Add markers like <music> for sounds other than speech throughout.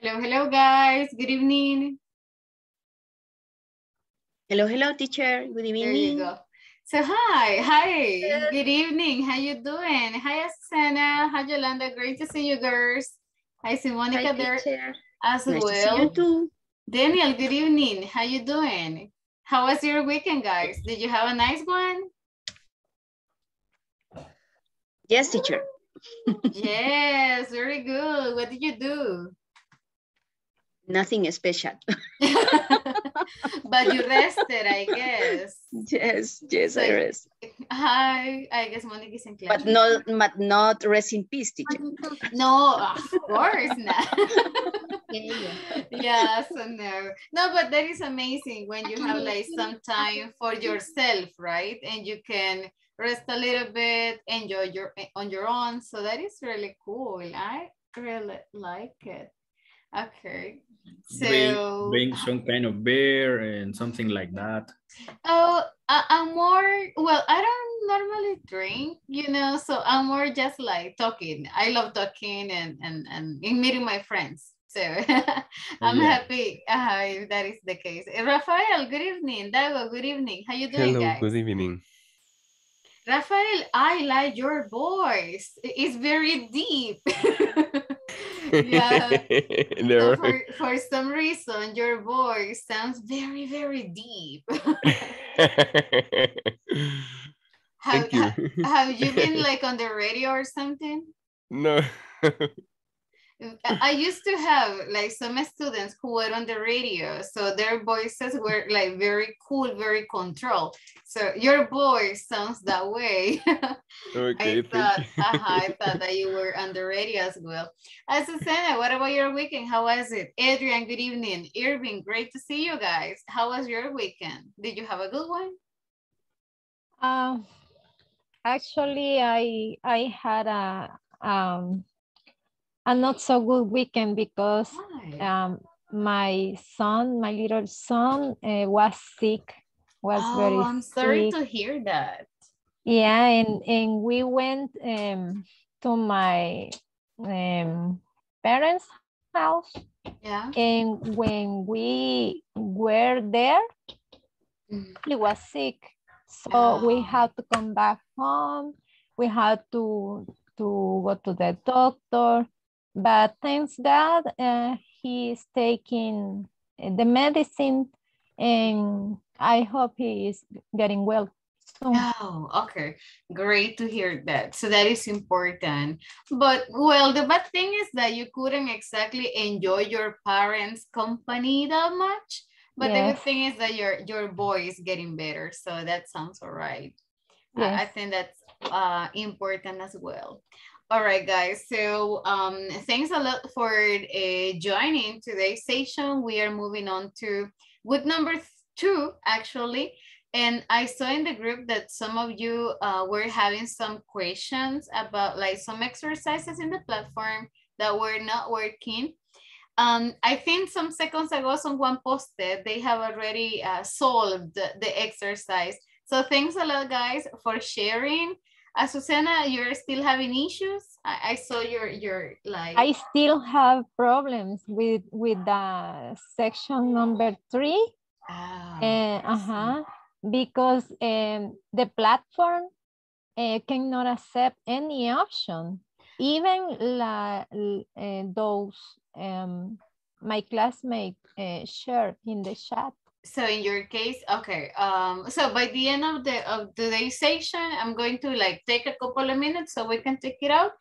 Hello, hello, guys. Good evening. Hello, hello, teacher. Good evening. There you go. So hi, hi. Good evening. How you doing? Hi, Susana. Hi, Yolanda. Great to see you, girls. Hi, Simonica Hi, there teacher. as Nice to see you well. too. Daniel, good evening. How you doing? How was your weekend, guys? Did you have a nice one? Yes, teacher. <laughs> yes, very good. What did you do? Nothing special. <laughs> but you rested, I guess. yes, yes, I rest. Hi, I guess Monica is in class. But not, but not rest in peace, teacher. No, of course not. yeah, so no. No, but that is amazing when you have like some time for yourself, right? And you can rest a little bit, enjoy your eh, on your own. So that is really cool. I really like it. Okay. bring, So bring some kind of beer and something like that. Oh, I, I'm more, well, I don't normally drink, you know, so I'm more just like talking. I love talking and, and, and in meeting my friends. So <laughs> I'm yeah. happy uh, if that is the case. Eh, Rafael, good evening. Dago, good evening. How you doing, Hello, guys? good evening. Rafael, I like your voice. It's very deep. <laughs> yeah. <laughs> So for, for some reason, your voice sounds very, very deep. <laughs> <laughs> have, Thank you. ha- have you been like on the radio or something? no. I I used to have like some students who were on the radio, so their voices were like very cool, very controlled. So your voice sounds that way. <laughs> Okay, I thought, you. uh-huh, I <laughs> thought that you were on the radio as well. Uh, Susanna, what about your weekend? How was it? Adrian, good evening. Irving, great to see you guys. How was your weekend? Did you have a good one? Um, actually, I I had a um a not so good weekend because um my son, my little son, uh, was sick. Was oh, very I'm sorry sick. to hear that. Yeah, and and we went um to my um parents' house, Yeah. and when we were there, Mm. he was sick. So we Oh. had to come back home. We had to to go to the doctor. But thanks God, uh, he is taking uh, the medicine and I hope he is getting well soon. Oh, okay. Great to hear that. So that is important. But well, the bad thing is that you couldn't exactly enjoy your parents' company that much. But the good thing is that your your boy is getting better. So that sounds all right. I- I think that's uh, important as well. All right, guys. So um, thanks a lot for uh, joining today's session. We are moving on to with number two, actually. And I saw in the group that some of you uh, were having some questions about like some exercises in the platform that were not working. Um, I think some seconds ago someone posted they have already uh, solved the, the exercise. So thanks a lot, guys, for sharing. Uh, Susana, you're still having issues. I, I saw your your like. I still have problems with with the section number three. Ah, Uh, uh-huh, because um, the platform uh, cannot accept any option, even la, uh, those um, my classmate uh, shared in the chat. So in your case, okay. Um, so by the end of the of today's session, I'm going to like take a couple of minutes so we can take it out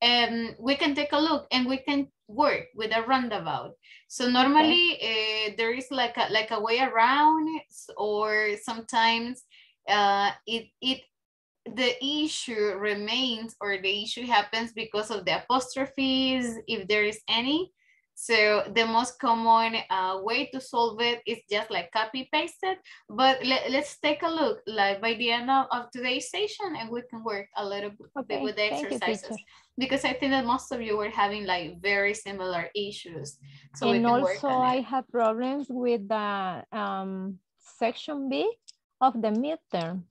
and we can take a look and we can work with a roundabout. So normally uh, there is like a like a way around or sometimes uh, it it the issue remains or the issue happens because of the apostrophes if there is any. So the most common uh, way to solve it is just like copy paste it. But let, let's take a look like by the end of, of today's session and we can work a little bit Okay, with the thank you, exercises. teacher. because I think that most of you were having like very similar issues. So we and can work also I have problems with the um, section B of the midterm.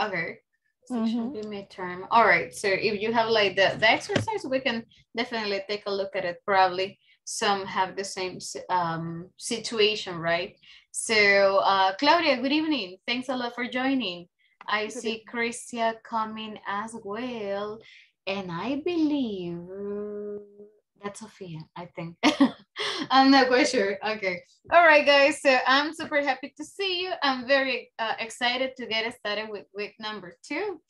Okay. Section Mhm. B midterm. All right. So if you have like the, the exercise, we can definitely take a look at it probably some have the same um, situation, right? So uh, Claudia, good evening. Thanks a lot for joining. I see Christia coming as well. And I believe that's Sophia, I think. <laughs> I'm not quite sure. Okay. All right, guys. So I'm super happy to see you. I'm very uh, excited to get started with week number two.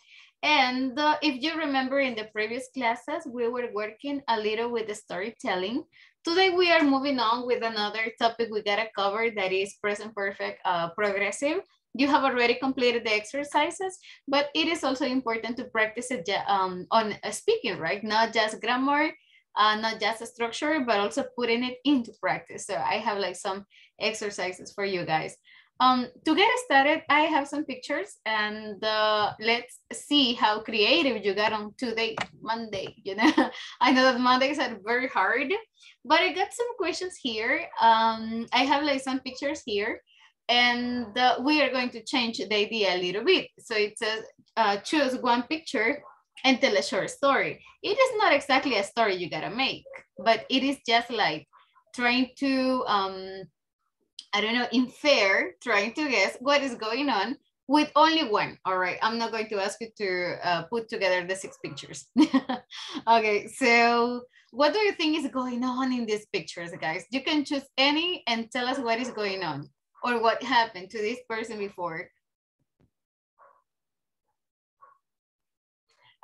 And uh, if you remember in the previous classes, we were working a little with the storytelling. Today we are moving on with another topic we gotta cover that is present perfect uh, progressive. You have already completed the exercises, but it is also important to practice it um, on uh, speaking, right? Not just grammar, uh, not just a structure, but also putting it into practice. So I have like some exercises for you guys. Um, to get started, I have some pictures and uh, let's see how creative you got on today, Monday, you know. <laughs> I know that Mondays are very hard, but I got some questions here. Um, I have like some pictures here and uh, we are going to change the idea a little bit. So it says uh, choose one picture and tell a short story. It is not exactly a story you gotta make, but it is just like trying to, um, I don't know, infer, trying to guess what is going on with only one. All right, I'm not going to ask you to uh, put together the six pictures. <laughs> okay, so what do you think is going on in these pictures, guys? You can choose any and tell us what is going on or what happened to this person before.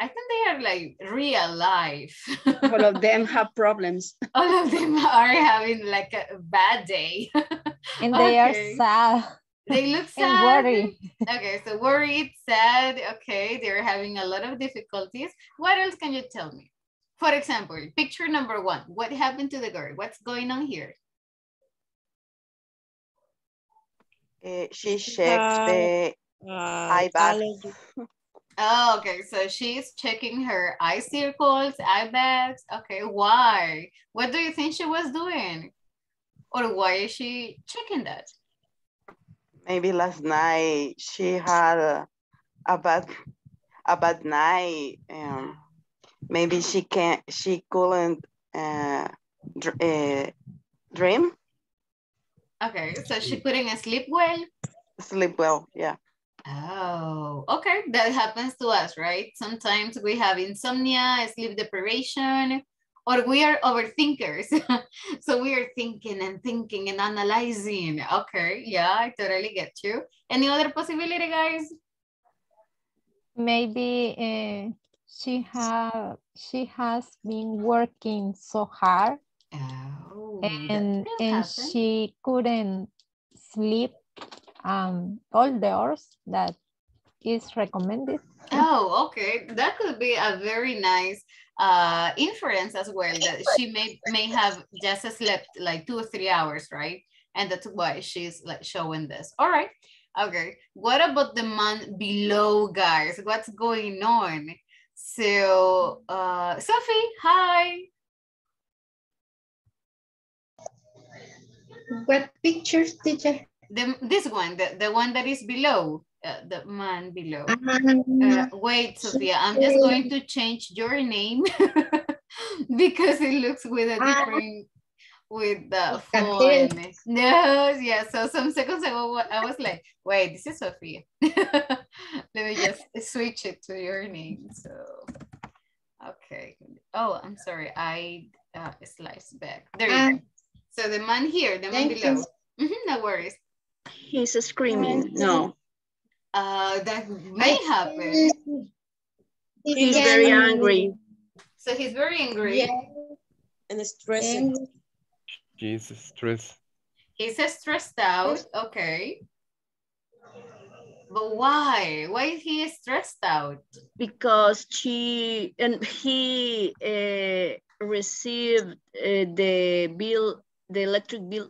I think they are like real life. All of them <laughs> have problems. All of them are having like a bad day. <laughs> And they Okay. are sad They look <laughs> sad. and worried. Okay, so worried, sad. Okay, they're having a lot of difficulties. What else can you tell me? For example, picture number one. What happened to the girl? What's going on here? Uh, she checked the Uh, eye bag. allergy. Oh, okay. So she's checking her eye circles, eye bags. Okay, why? What do you think she was doing? Or why is she checking that? Maybe last night she had a, a bad a bad night. Um, maybe she can't she couldn't uh, dr- uh, dream Okay, so she couldn't sleep well. sleep well. Yeah. Oh, okay. That happens to us, right? Sometimes we have insomnia, sleep deprivation, or we are overthinkers. <laughs> so we are thinking and thinking and analyzing. Okay, yeah, I totally get you. Any other possibility, guys? Maybe uh, she have she has been working so hard Oh, and and happen. she couldn't sleep um all the hours that is recommended. Oh, okay. That could be a very nice uh, inference as well that she may may have just slept like two or three hours, right? And that's why she's like showing this. All right. Okay. What about the man below, guys? What's going on? So, uh, Sophie, hi. What pictures, teacher? The, this one, the, the one that is below, uh, the man below. Um, Uh, wait, Sophia, I'm just going to change your name <laughs> because it looks with a Ah. different, with the phone. No, yeah, so some seconds ago, I was like, wait, this is Sophia. <laughs> Let me just switch it to your name. So, okay. Oh, I'm sorry, I uh, sliced back. There you Ah. go. So the man here, the man below. you. Mhm, no worries. He's screaming. No, Uh, that may happen. he's very angry. So he's very angry. Yeah. And stressing. and Jesus, stress. He's stressed out. Okay. But why? Why is he stressed out? because she and he uh, received uh, the bill, the electric bill.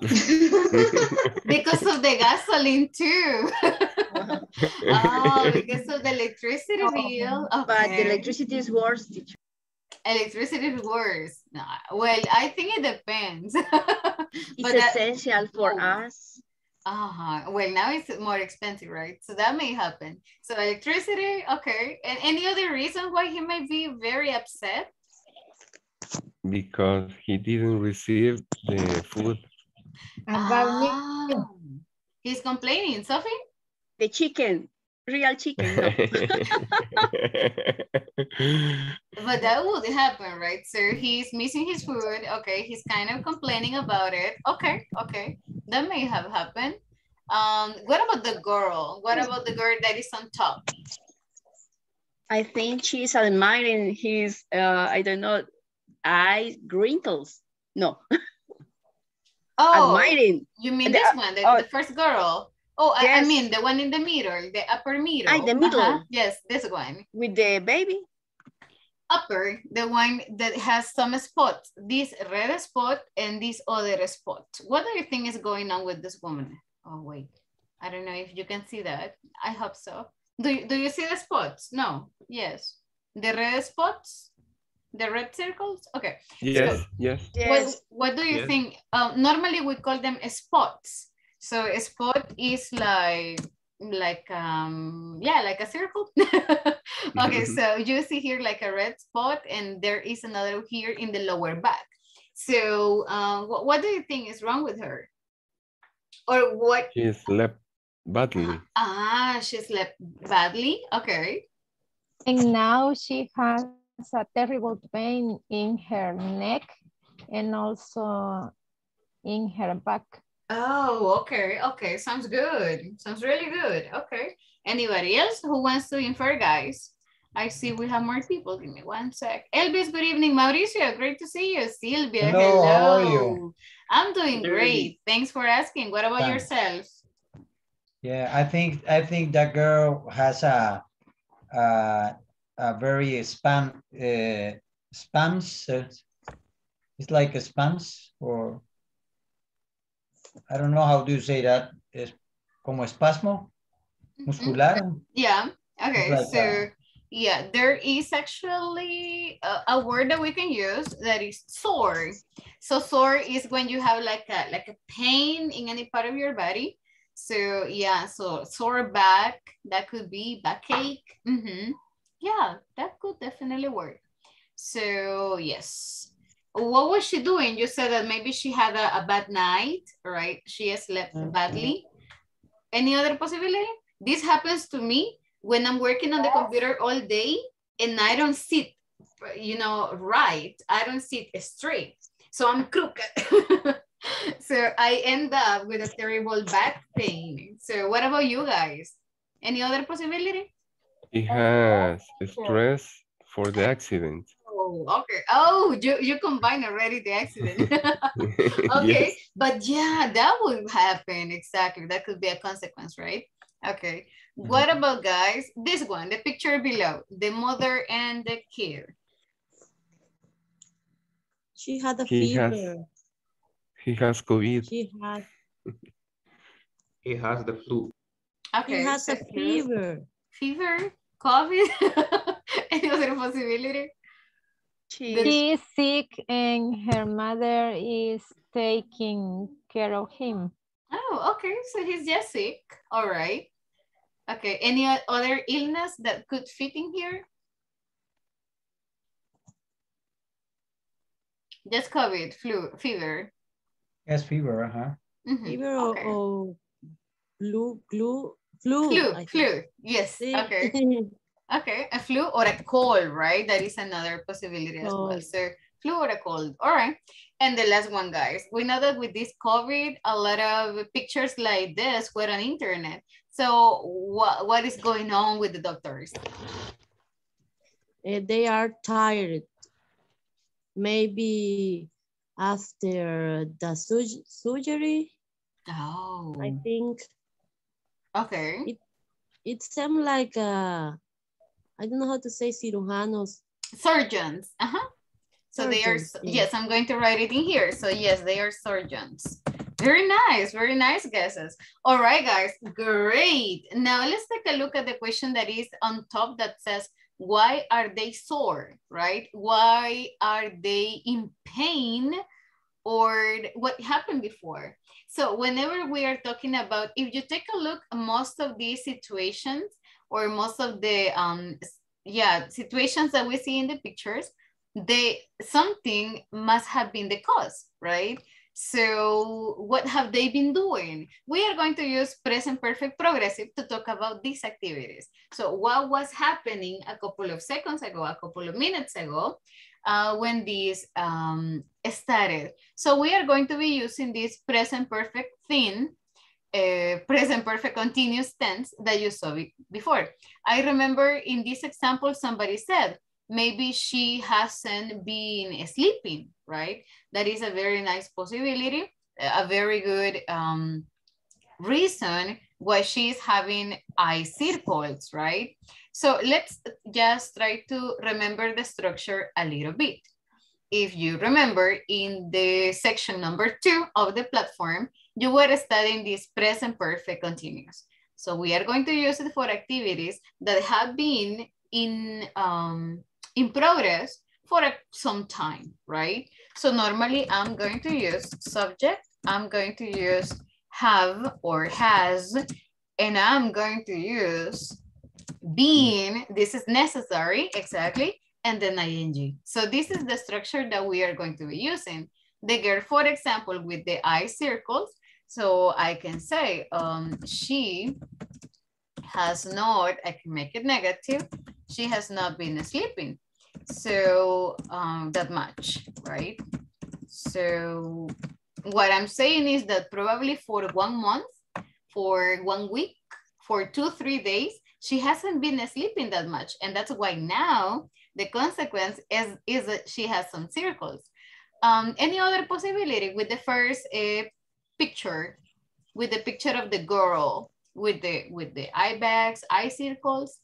<laughs> Because of the gasoline too. <laughs> oh, because of the electricity bill. But the electricity is worse. teacher. Electricity is worse. Nah, well, I think it depends. <laughs> It's But that- essential for Oh. us. Uh-huh. Well, now it's more expensive, right? So that may happen. So electricity, okay. And any other reason why he might be very upset? Because he didn't receive the food. Ah, he's complaining, Sophie? The chicken, real chicken. no. <laughs> But that would happen, right? So he's missing his food. Okay, he's kind of complaining about it. Okay, okay, that may have happened. Um, what about the girl? What about the girl that is on top? I think she's admiring his, uh, I don't know, eye wrinkles. No, <laughs> Oh, admiring. you mean the- this one, the, oh. the first girl? Oh, I, I mean the one in the middle, the upper middle. Ah, the middle. Uh-huh, Yes, this one. with the baby. Upper, the one that has some spots. This red spot and this other spot. What do you think is going on with this woman? Oh wait, I don't know if you can see that. I hope so. Do you, do you see the spots? No. Yes. The red spots, the red circles. Okay. yes, yes. What, what do you Yes. think? Um, normally we call them spots. So a spot is like like um yeah like a circle <laughs> okay so you see here like a red spot and there is another here in the lower back so um what, what do you think is wrong with her or what she slept badly. ah she slept badly okay And now she has a terrible pain in her neck and also in her back. Oh, okay, okay. Sounds good. Sounds really good. Okay. Anybody else who wants to infer, guys? I see we have more people. Give me one sec. Elvis, good evening. Mauricio, great to see you. Silvia, Hello, hello. how are you? I'm doing great. Thanks for asking. What about Thanks. yourself? Yeah, I think, I think that girl has a, a, a very spam, uh, spams, uh, it's like a spams or, I don't know how do you say that, es como espasmo muscular. Yeah. Okay. like so that. yeah, there is actually a, a word that we can use that is sore. So sore is when you have like a like a pain in any part of your body. So yeah, so sore back, that could be backache. Mm-hmm. Yeah, that could definitely work. So yes. What was she doing? You said that maybe she had a, a bad night, right? She has slept mm-hmm. badly. Any other possibility? This happens to me when I'm working on the computer all day and I don't sit, you know, right. I don't sit straight. So I'm crooked. <laughs> so I end up with a terrible back pain. So what about you guys? Any other possibility? He oh, has stress for the accident. Oh, okay. Oh, you, you combine already the accident. <laughs> <laughs> <laughs> okay, Yes. but yeah, that would happen. Exactly. That could be a consequence, right? Okay. What mm-hmm. about guys? This one, the picture below, the mother and the kid. She had a He has- fever. He has COVID. She had, He has the flu. Okay. he has a fever. Fever, COVID, any other possibility? She, She is sick and her mother is taking care of him. Oh, okay. So he's just sick. All right. Okay. Any other illness that could fit in here? Just COVID, flu, fever. Yes, fever, uh-huh. Mhm, Fever okay. or flu, flu, flu. Flu, flu. Yes. Sí. Okay. <laughs> Okay. A flu or a cold, right? That is another possibility as well. So flu or a cold. All right. And the last one, guys. We know that with this COVID, a lot of pictures like this were on internet. So what, what is going on with the doctors? Eh, they are tired. Maybe after the surg- surgery, Oh, I think okay. it it seemed like uh, I don't know how to say cirujanos. Surgeons. Uh-huh. So they are, yeah. yes, I'm going to write it in here. So yes, they are surgeons. Very nice, very nice guesses. All right, guys, great. Now let's take a look at the question that is on top that says, why are they sore, right? Why are they in pain or what happened before? So whenever we are talking about, if you take a look, most of these situations or most of the, um, yeah, situations that we see in the pictures, they something must have been the cause, right? So what have they been doing? We are going to use present perfect progressive to talk about these activities. So what was happening a couple of seconds ago, a couple of minutes ago, uh, when this um, started. So we are going to be using this present perfect thing, uh, present perfect continuous tense that you saw before. I remember in this example, somebody said, maybe she hasn't been sleeping, right? That is a very nice possibility, a very good um, reason why she's having eye circles, right? So let's just try to remember the structure a little bit. If you remember in the section number two of the platform, you were studying this present perfect continuous. So we are going to use it for activities that have been in um, in progress for some time, right? So normally I'm going to use subject, I'm going to use have or has, and I'm going to use being, this is necessary, exactly, and then ing. So this is the structure that we are going to be using. The girl, for example, with the eye circles, so I can say um, she has not, I can make it negative, she has not been sleeping so um, that much, right? So what I'm saying is that probably for one month, for one week, for two, three days, she hasn't been sleeping that much. And that's why now the consequence is, is that she has some circles. Um, any other possibility with the first uh, picture, with the picture of the girl, with the with the eye bags, eye circles?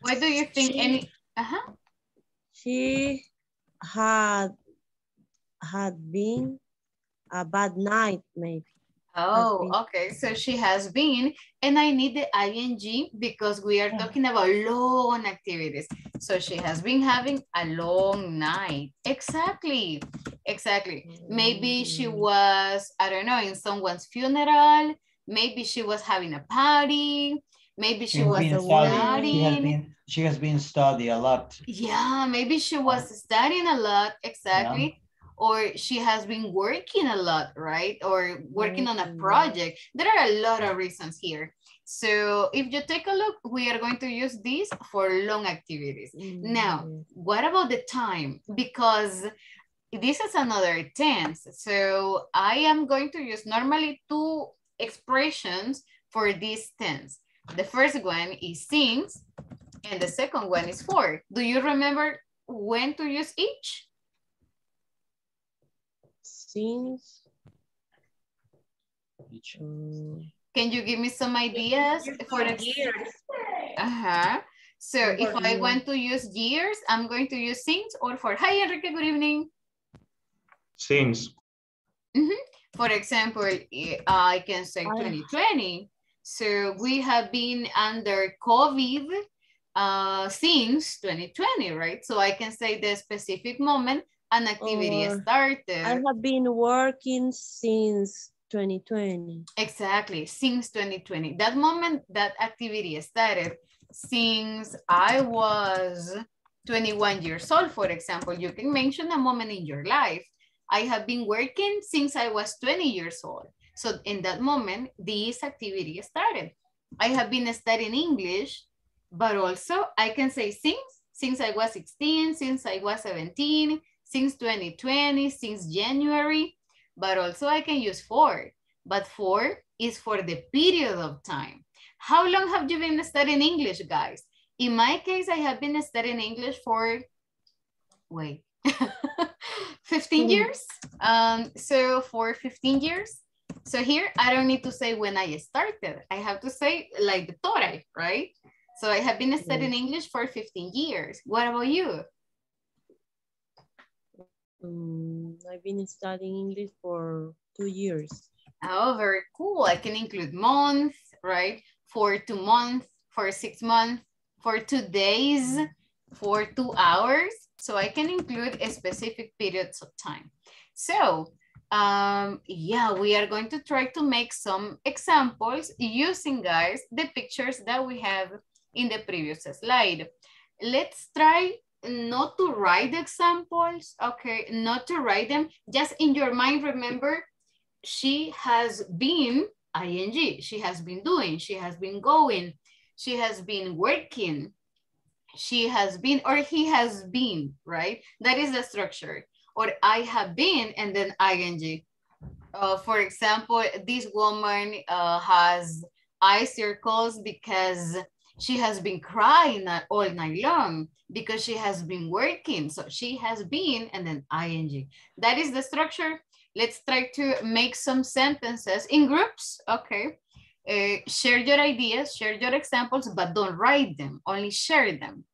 What do you think? She, any? Uh huh. She had had been a bad night, maybe. Oh, okay. So she has been, and I need the ing because we are talking about long activities. So she has been having a long night. Exactly. Exactly. Maybe she Mm. was, I don't know, in someone's funeral. Maybe she was having a party. Maybe she She was been studying. She has been, she has been studying a lot. Yeah, maybe she was studying a lot, exactly. Or she has been working a lot, right? Or working on a project. There are a lot of reasons here. So if you take a look, we are going to use this for long activities. Now, Mm, what about the time? Because this is another tense. So I am going to use normally two expressions for this tense. The first one is since, and the second one is for. Do you remember when to use each? Since um, Can you give me some ideas for the years. Uh-huh. So if I want to use years, I'm going to use since or for. Hi, Enrique, good evening. Since. For example, i- I can say I- 2020. So we have been under COVID uh, since 2020, right? So I can say the specific moment an activity Or started. I have been working since 2020. Exactly, since 2020. That moment that activity started, since I was 21 years old, for example, you can mention a moment in your life. I have been working since I was 20 years old. So in that moment, this activity started. I have been studying English, but also I can say since, since I was 16, since I was 17, since 2020, since January, but also I can use for. But for is for the period of time. How long have you been studying English, guys? In my case, I have been studying English for, wait, <laughs> 15 Mhm. years. Um, so for 15 years. So here, I don't need to say when I started. I have to say like the Torah, right? So I have been studying English for 15 years. What about you? Um, I've been studying English for two years. Oh, very cool. I can include months, right? For two months, for six months, for two days, for two hours. So I can include a specific periods of time. So um, yeah, we are going to try to make some examples using guys, the pictures that we have in the previous slide. Let's try not to write examples, okay, not to write them. Just in your mind, remember, she has been ing, she has been doing, she has been going, she has been working, she has been, or he has been, right? That is the structure. Or I have been, and then ing. Uh, for example, this woman uh, has eye circles because she has been crying all night long because she has been working. So she has been and then ing. That is the structure. Let's try to make some sentences in groups. Okay. Uh, share your ideas, share your examples, but don't write them, only share them.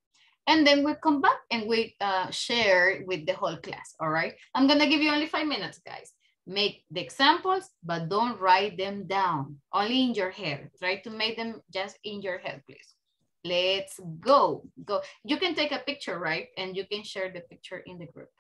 And then we come back and we uh, share with the whole class, all right? I'm gonna give you only five minutes, guys. Make the examples, but don't write them down, only in your head. Try to make them just in your head, please. Let's go, go. You can take a picture, right? And you can share the picture in the group.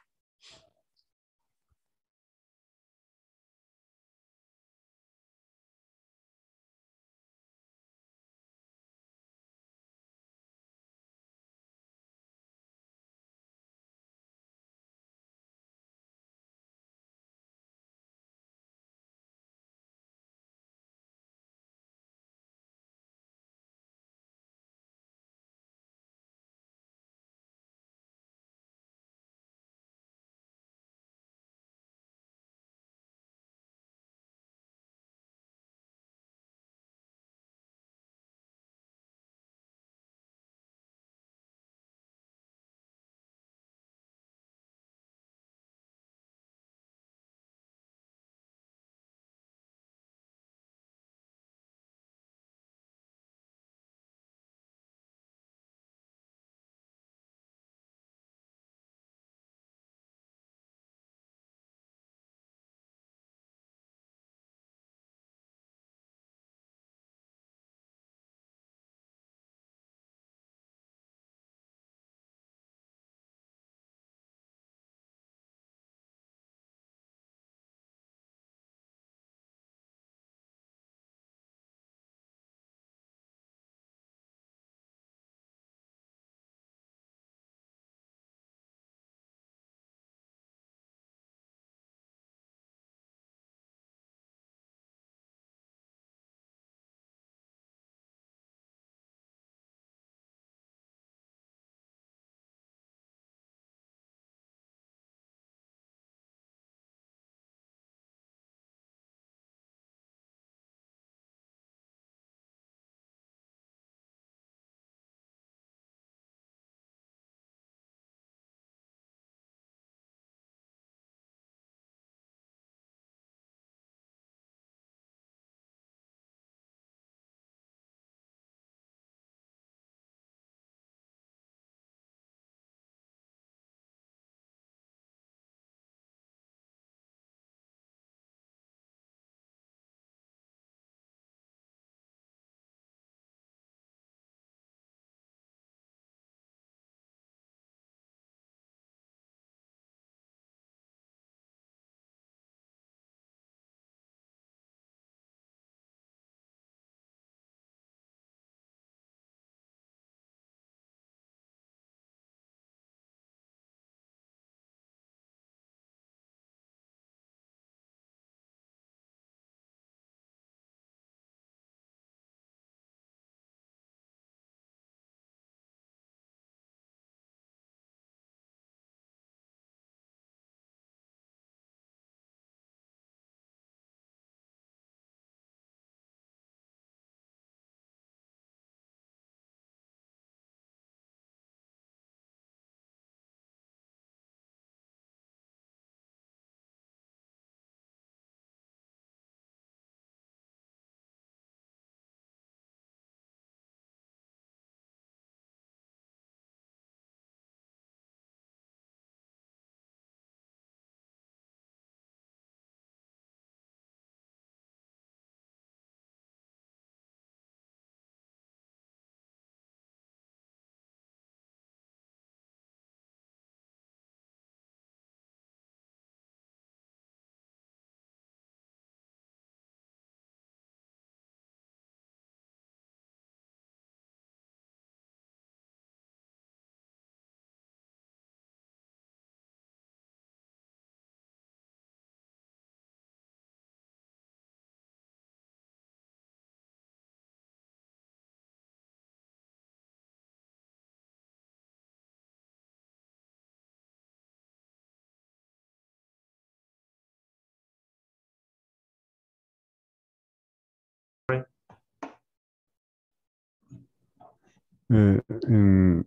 Uh, in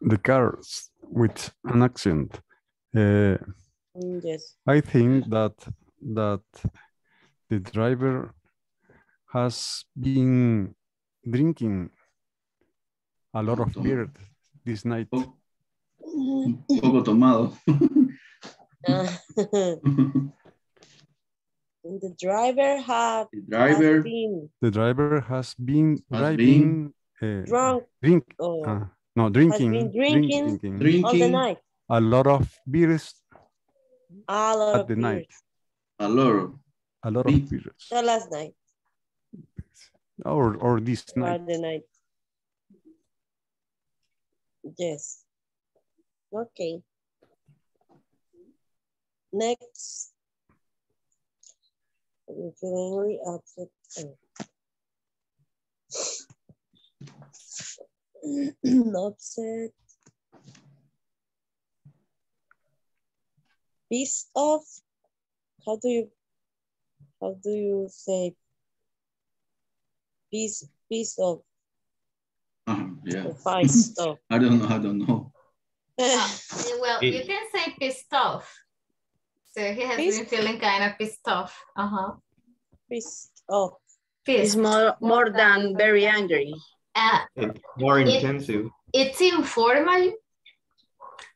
the cars with an accent. Uh, Mm, Yes. I think that that the driver has been drinking a lot of beer this night. Un poco tomado. <laughs> The driver have The driver has been The driver has been Has driving, uh, drunk drink, uh, no, has drinking, been drink- drinking, drinking all the night. a lot of beers A lot at of the night, a lot. a lot of beers, So last night or or this or night. the night. Yes. Okay. Next. You feel angry, upset. Oh. <clears throat> upset. Pissed off. How do you how do you say piece piece of Uh, yeah. or pissed off? I don't know. I don't know. Uh, well, you can say pissed off. So he has been feeling kind of pissed off. Uh-huh. pissed off. It's Pissed. more, more than very angry. Uh, It's more It- intensive. it's informal.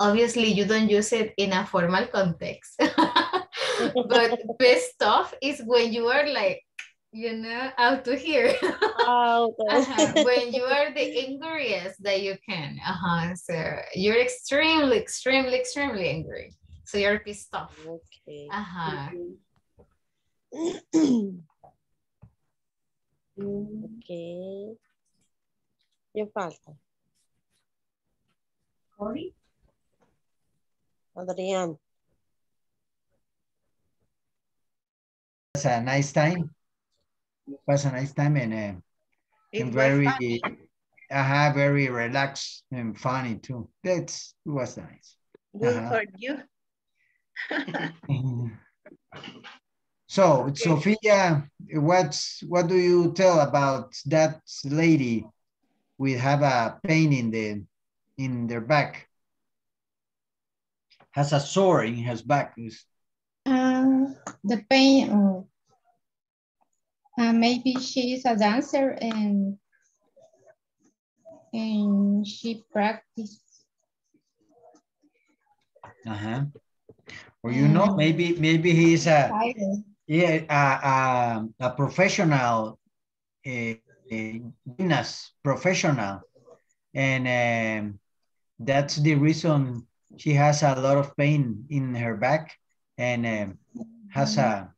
Obviously, you don't use it in a formal context. <laughs> but pissed off is when you are like, you know, out to here. <laughs> Out Uh-huh, when you are the angriest that you can. Uh-huh. So you're extremely, extremely, extremely angry. So you're pissed off. Okay. Uh-huh. <clears throat> okay. ¿Qué falta? Adrián. was a nice time. It was a nice time and, uh, It and very, funny. uh, very relaxed and funny too. That's it was nice. Good Uh-huh. for you. <laughs> So Sophia, what's what do you tell about that lady? We have a pain in the in their back. Has a sore in his back. Uh, the pain, uh, uh, maybe she is a dancer and and she practice. Uh-huh. Or you know, maybe maybe he's a yeah a, a, a professional uh, gymnast professional, and um, that's the reason she has a lot of pain in her back and um, has a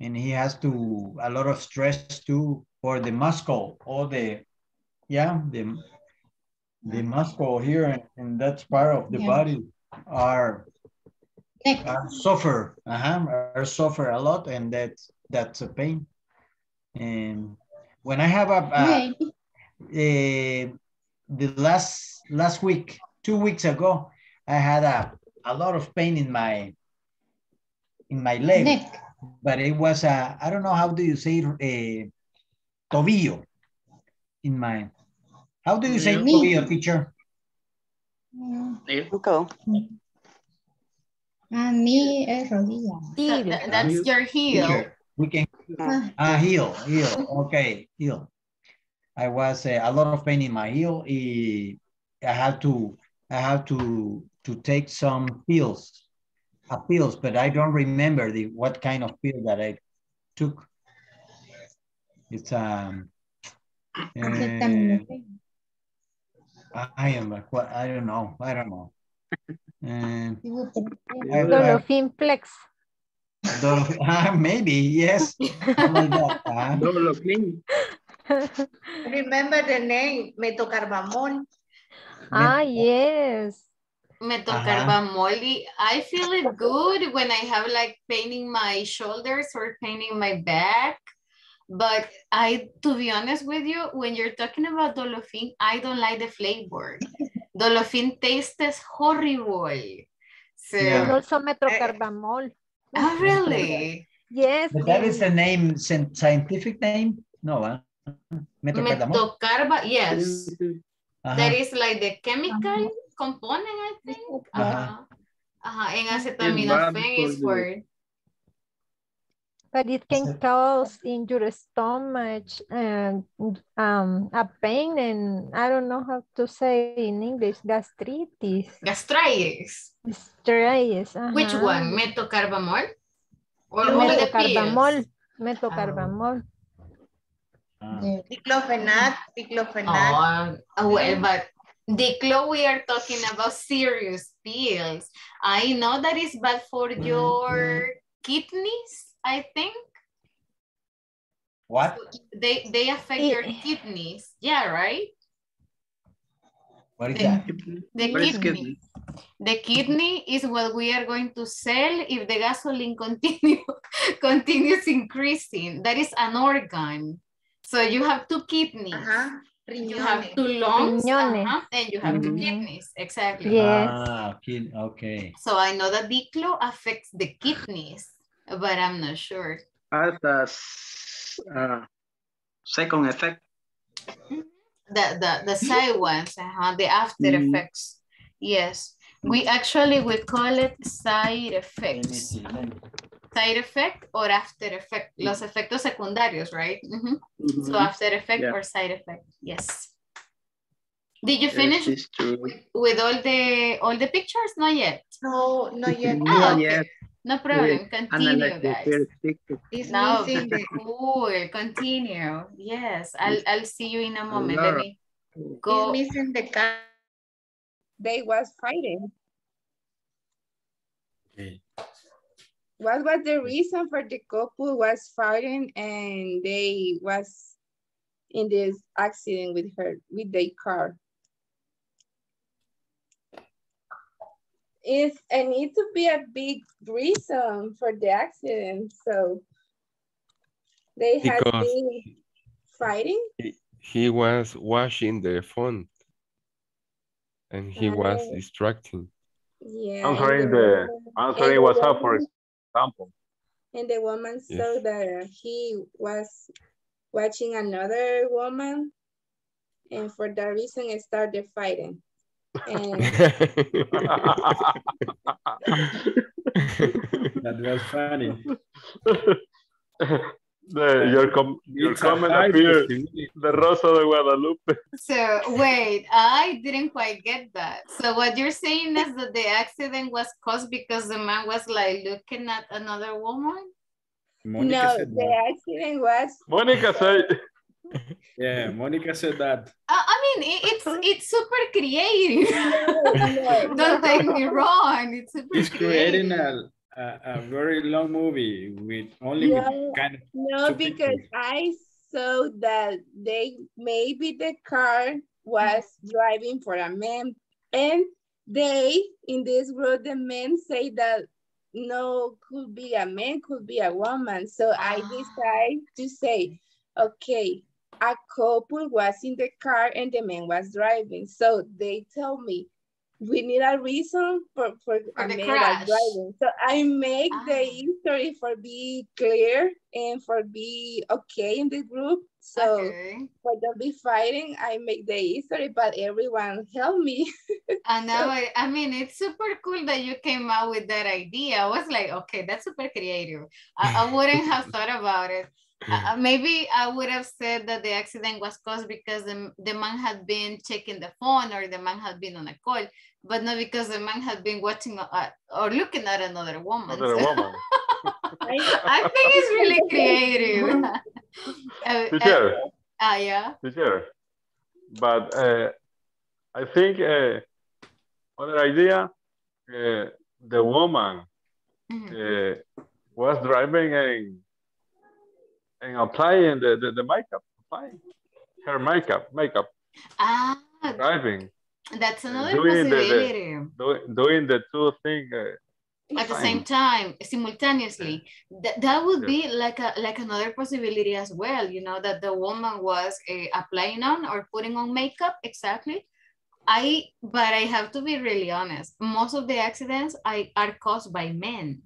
and he has to a lot of stress too for the muscle all the yeah the the muscle here and, and that's part of the Yeah. body are are suffer uh-huh, are suffer a lot and that's that's a pain and when i have a, a Maybe. eh, the last last week two weeks ago i had a a lot of pain in my in my leg Neck. but it was a i don't know how do you say it eh, tobillo in my how do you say Knee. tobillo teacher Go. ah, knee es rodilla. So that's your heel. Teacher, we can Ah, Ah, heel, heel. Okay, heel. I was uh, a lot of pain in my heel. I had to, I have to, to take some pills, uh, pills, but I don't remember the what kind of pill that I took. It's um. acetaminofén. I I am, a qu- I don't know, I don't know. <laughs> Um, Ibuprofeno. I- I- Dolofin Flex. Ah, maybe, yes. My God, ah. Remember the name, metocarbamol. ah, yes. Metocarbamol. I feel it good when I have like pain in my shoulders or pain in my back. But I, to be honest with you, when you're talking about Dolofin, I don't like the flavor. Dolofin tastes horrible. So, Yeah. also Metrocarbamol. Oh, <laughs> really? Yes. But that is the name, scientific name? No, ah. Metocardamol. Metocarba, yes. Ajá. That is like the chemical uh-huh. component, I think. Ajá. Ajá. Ajá. And acetaminophen is for But it can cause in your stomach and um, a pain and I don't know how to say in English, gastritis. gastritis. Gastritis. Uh-huh. Which one? Metocarbamol? Or all the Metocarbamol. pills? Metocarbamol. Ah, eh, diclofenac, diclofenac. Oh, well, but Diclo, we are talking about serious pills. I know that is bad for mm-hmm. your kidneys, I think. What? They they affect your kidneys. Yeah, right? What is that? The What is kidney. The kidney is what we are going to sell if the gasoline <laughs> continue, continues increasing. That is an organ. So you have two kidneys. You have two lungs Riñones. uh-huh, and you have two Mhm. kidneys. Exactly. Ah, okay. okay. So I know that Diclo affects the kidneys, but I'm not sure. Has a s- uh, second effect. The the the side ones, uh-huh, the after Mm. effects. Yes. We actually we call it side effects. Side effect or after effect. Los efectos secundarios, right? Mhm. So Mhm. after effect Yeah. or side effect. Yes. Did you finish it's true. with all the all the pictures? Not yet. No, not yet. Ah, Not okay. yet. No problem. We Continue, analyze guys. first picture. It's No, missing cool. Continue. Yes, I'll I'll see you in a moment. Let me go. It's missing the car. They was fighting. Okay. What was the reason for the couple was fighting and they was in this accident with her, with their car? It's, it needs to be a big reason for the accident, so they had Because- been fighting? He was watching the phone and he was Ah. distracting. Yeah. and Answering the the woman- answering and the WhatsApp, for example. And the woman Yes. saw that he was watching another woman, and for that reason, it started fighting. Eh. And <laughs> That was funny. The, your com your It's comment high appeared the Rosa de Guadalupe. So wait, I didn't quite get that. So what you're saying is that the accident was caused because the man was like looking at another woman? Monica no, said the that. accident was Monica said, Yeah, Monica said that. Uh, I mean, it, it's <laughs> it's super creative. Don't take me wrong. It's super He's creating a, a, a very long movie with only No, with kind of no, because pictures. I saw that they maybe the car was driving for a man, and they in this group the men say that no could be a man, could be a woman. So I <gasps> decide to say, okay, a couple was in the car and the man was driving. So they tell me we need a reason for, for, For a the man driving. So I make the Ah. history for be clear and for be okay in the group. So Okay. for don't be fighting, I make the history, but everyone help me. <laughs> I know. I, I mean, it's super cool that you came out with that idea. I was like, okay, that's super creative. I, I wouldn't have <laughs> thought about it. Uh, maybe I would have said that the accident was caused because the, the man had been checking the phone or the man had been on a call, but not because the man had been watching uh, or looking at another woman. another So woman. <laughs> I think it's really creative. <laughs> <laughs> Uh, Teacher, uh, ah, yeah. teacher. But uh, I think uh, other idea, uh, the woman Mhm. uh, was driving and and applying the, the, the makeup, applying her makeup, makeup, Ah, driving, that's another doing possibility. the doing, doing the two things. Uh, at the same time simultaneously. That, that would Yeah. be like a like another possibility as well you know that the woman was uh, applying on or putting on makeup exactly. I but i have to be really honest. Most of the accidents i are caused by men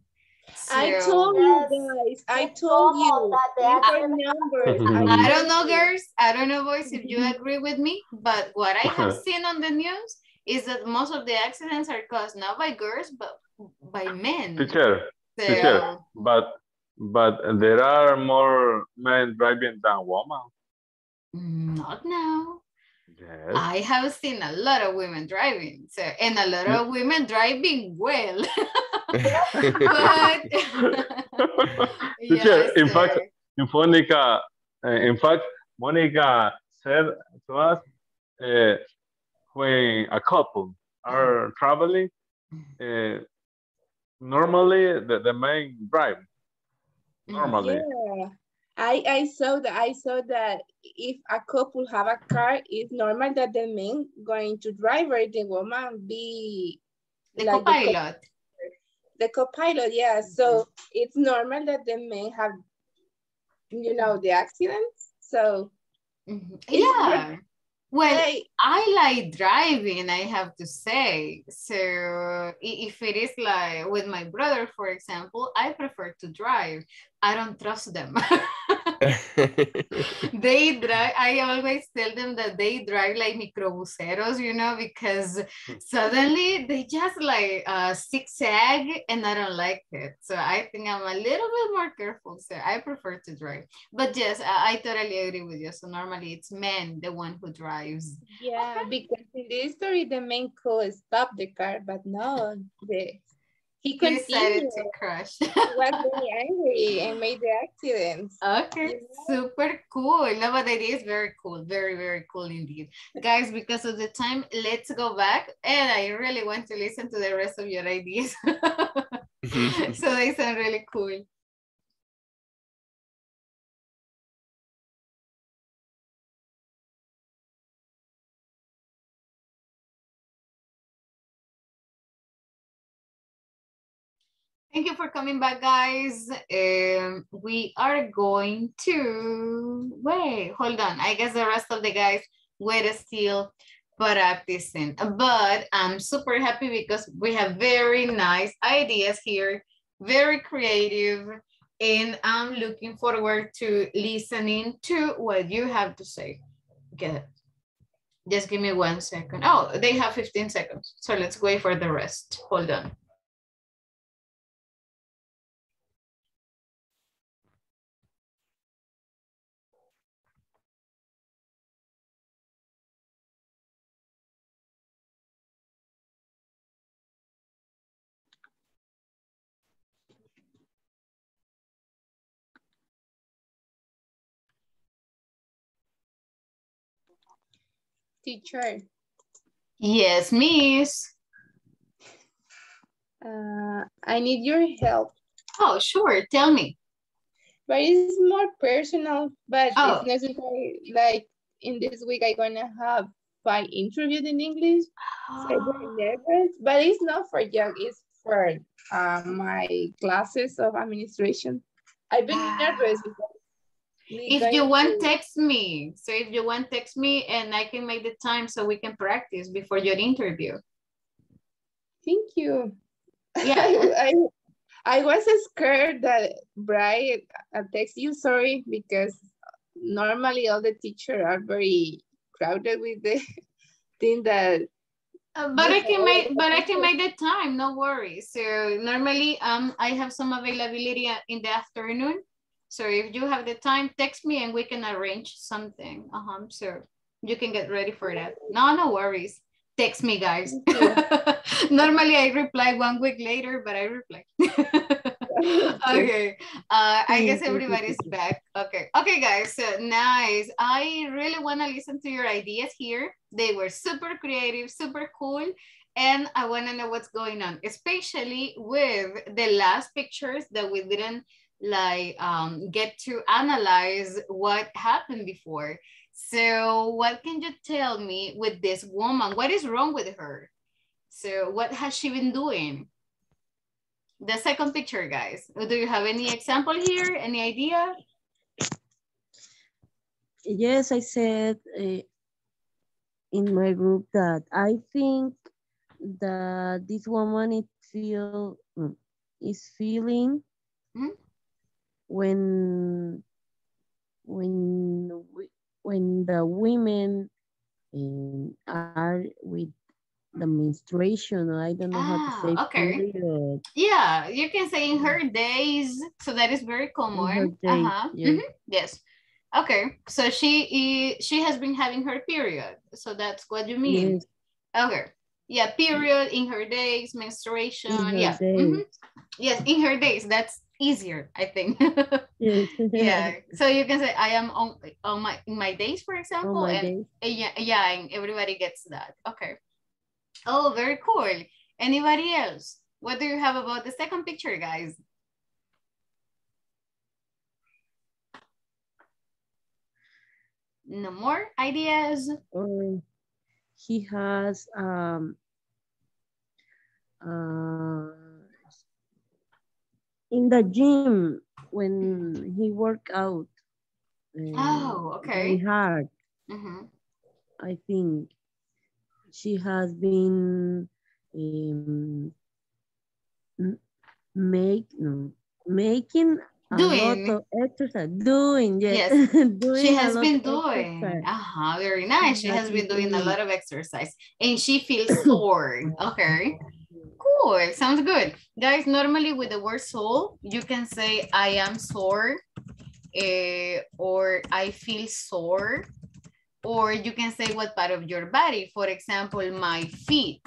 I So- told you guys, I told you, different numbers. <laughs> I don't know, girls. I don't know, boys, if you <laughs> agree with me, but what I have <laughs> seen on the news is that most of the accidents are caused not by girls, but by men. Teacher, So- teacher, uh, but but there are more men driving than women. Not now. Yes. I have seen a lot of women driving, so and a lot of women driving well. <laughs> but <laughs> Yes, in fact, in Monica, uh, in fact, Monica said to us, uh, when a couple are traveling, uh, normally the, the man drive. Normally. Yeah. I, I saw that I saw that if a couple have a car, it's normal that the man going to drive or the woman be The like co- co-pilot. The co-pilot, yeah. So it's normal that the men have, you know, the accidents. So mm-hmm. Yeah. Well. I like driving, I have to say. So if it is like with my brother, for example, I prefer to drive. I don't trust them. <laughs> <laughs> they drive, I always tell them that they drive like microbuseros, you know, because suddenly they just like uh, zigzag and I don't like it. So I think I'm a little bit more careful. So I prefer to drive. But yes, I, I totally agree with you. So normally it's men, the one who drives. yeah, because in this story the man could stop the car, but no, the he He decided continued. to crash. <laughs> Was very angry and made the accident. Okay, super cool. No, but the idea very cool. Very, very cool indeed. Guys, because of the time, let's go back. And I really want to listen to the rest of your ideas. <laughs> Mm-hmm. so they sound really cool. Thank you for coming back, guys. Um, we are going to wait. Hold on. I guess the rest of the guys were still practicing, but I'm super happy because we have very nice ideas here, very creative, and I'm looking forward to listening to what you have to say. Good. Just give me one second. Oh, they have 15 seconds. So let's wait for the rest. Hold on. Teacher, Yes, miss. uh, I need your help. Oh, sure. Tell me. But it's more personal, but Oh. it's necessary. Like in this week, I'm gonna have five interviews in English. So I'm <gasps> nervous, but it's not for joke. It's for uh, my classes of administration. I've been nervous because If you want, text me. So if you want, text me and I can make the time so we can practice before your interview. Thank you. Yeah. <laughs> I, I was scared that Brian text you sorry because normally all the teachers are very crowded with the <laughs> thing that Uh, but I can make, the but I can make the time. No worries. So normally, um, I have some availability uh, in the afternoon. So if you have the time, text me and we can arrange something. Uh huh. So you can get ready for that. No, no worries. Text me, guys. <laughs> normally I reply one week later, but I reply. <laughs> okay uh i guess everybody's back okay okay guys so nice i really want to listen to your ideas here they were super creative super cool and i want to know what's going on especially with the last pictures that we didn't like um get to analyze what happened before so what can you tell me with this woman what is wrong with her so what has she been doing the second picture, guys. Do you have any example here? Any idea? Yes, I said uh, in my group that I think that this woman it feel mm, is feeling Mhm. When when we- when the women um, are with the menstruation. I don't know how to Ah, say okay. period. Yeah, you can say in her days. So that is very common. her days, Uh-huh. yeah. mhm, Yes. Okay. So she i- she has been having her period. So that's what you mean. Yes, Okay. Yeah, period in her days, menstruation. her yeah. days. mhm. Yes, in her days. That's easier, I think. <laughs> Yeah. So you can say I am on on my in my days, for example. my and days. yeah, yeah, and everybody gets that. Okay. Oh, very cool. Anybody else? What do you have about the second picture, guys? No more ideas? Or he has um uh in the gym when he work out uh, Oh, very okay. hard Mhm. i think she has been um, make no, making a Doing. lot of exercise doing yes, Yes. <laughs> doing She has been doing. exercise. Uh-huh, very nice. She has been doing a lot of exercise and she feels sore. Okay. Cool. Sounds good. Guys, normally with the word soul, you can say I am sore eh, or I feel sore or you can say what part of your body. For example, my feet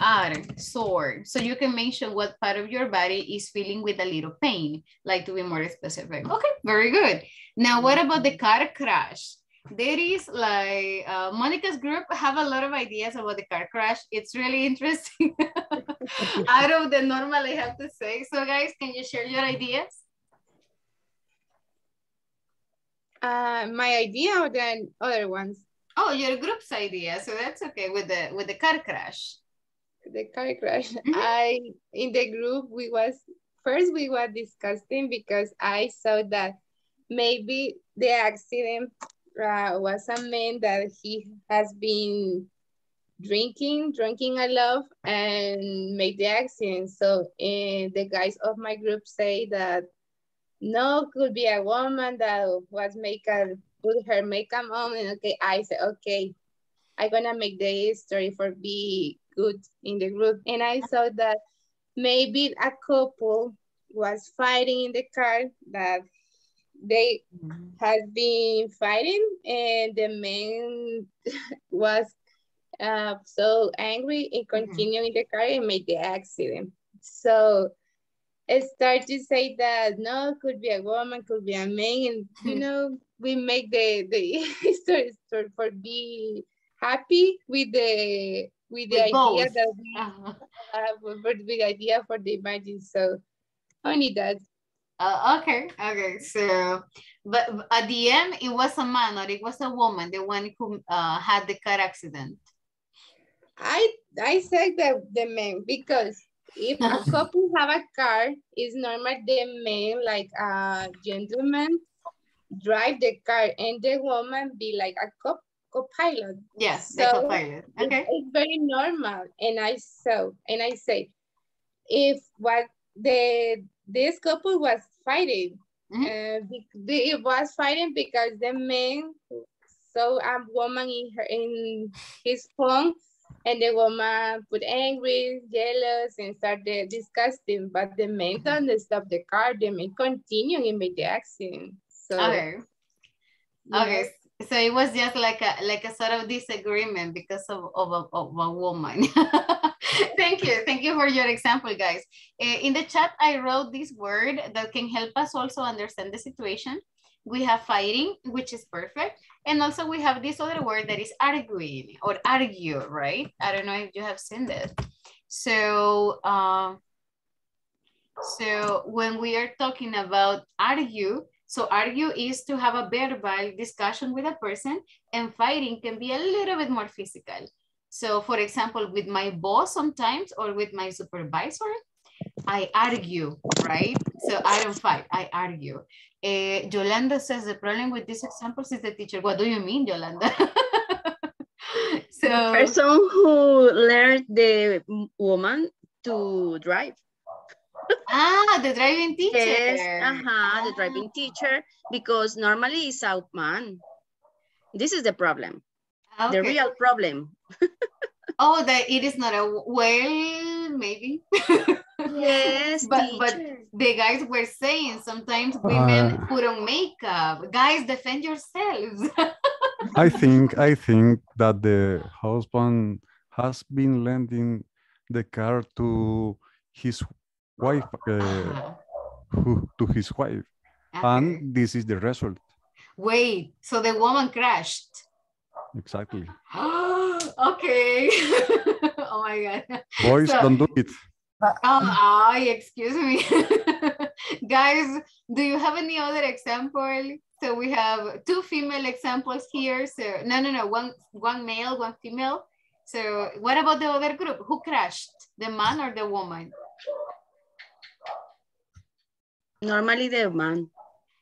are sore. So you can mention what part of your body is feeling with a little pain, like to be more specific. Okay, very good. Now, what about the car crash? There is like uh, Monica's group have a lot of ideas about the car crash. It's really interesting. <laughs> Out of the normal, I have to say. So, guys, can you share your ideas? Uh, my idea or the other ones? Oh, your group's idea. So that's okay with the with the car crash. the car crash. Mm-hmm. I in the group we was first we were discussing because I saw that maybe the accident uh, was a man that he has been drinking, drinking a lot and made the accident. So uh, the guys of my group say that no, could be a woman that was make a put her makeup on and okay, I said okay, I'm gonna make the story for be good in the group. And I saw that maybe a couple was fighting in the car that they had been fighting and the man <laughs> was uh, so angry and continued in the car and made the accident. So it started to say that no, could be a woman, could be a man, and you <laughs> know, we make the the <laughs> story for, be happy with the with the With idea both. that we Uh-huh. have with the idea for the imagine. So only that. Uh, okay, okay. So, but at the end, it was a man or it was a woman, the one who uh, had the car accident. I I said that the man because if a <laughs> couple have a car, it's normal the man like a gentleman drive the car and the woman be like a co co-pilot. Yes, the co-pilot. Okay. It's, very normal. And I saw and I said if what the this couple was fighting, uh, be- be- it was fighting because the man saw a woman in her in his phone and the woman put angry, jealous, and started disgusting. But the man don't stop the car. The man continued and made the accident. So Okay. you Okay. So it was just like a like a sort of disagreement because of, of, a, of a woman. <laughs> thank you. Thank you for your example, guys. Eh, in the chat, I wrote this word that can help us also understand the situation. We have fighting, which is perfect. And also we have this other word that is arguing or argue, right? I don't know if you have seen that. So, um, so when we are talking about argue, so argue is to have a verbal discussion with a person and fighting can be a little bit more physical. So for example, with my boss sometimes or with my supervisor, I argue, right? So I don't fight, I argue. Eh, Yolanda says the problem with these examples is the teacher. What do you mean, Yolanda? <laughs> so the person who learned the woman to drive. Ah, the driving teacher. Yes, uh-huh, the driving teacher, because normally it's out man. This is the problem. The real problem. Oh, that it is not a well, maybe. Yes, <laughs> but but the guys were saying sometimes women Uh, put on makeup. Guys, defend yourselves. <laughs> I think I think that the husband has been lending the car to his wife, uh, who- to his wife, and this is the result Wait, so the woman crashed. exactly. <gasps> okay. <laughs> oh my god. Boys So- don't do it. Um, I excuse me. <laughs> Guys, do you have any other example? So we have two female examples here. So no, no, no, one one male, one female. So what about the other group? Who crashed? The man or the woman? Normally the man.